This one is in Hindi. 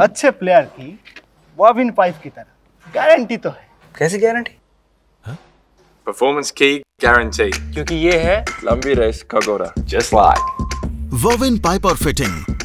अच्छे प्लेयर की बॉबिन पाइप की तरह। गारंटी तो है। कैसी गारंटी परफॉर्मेंस की गारंटी क्योंकि ये है लंबी रेस का गोरा। जस्ट लाइक वोविन पाइप और फिटिंग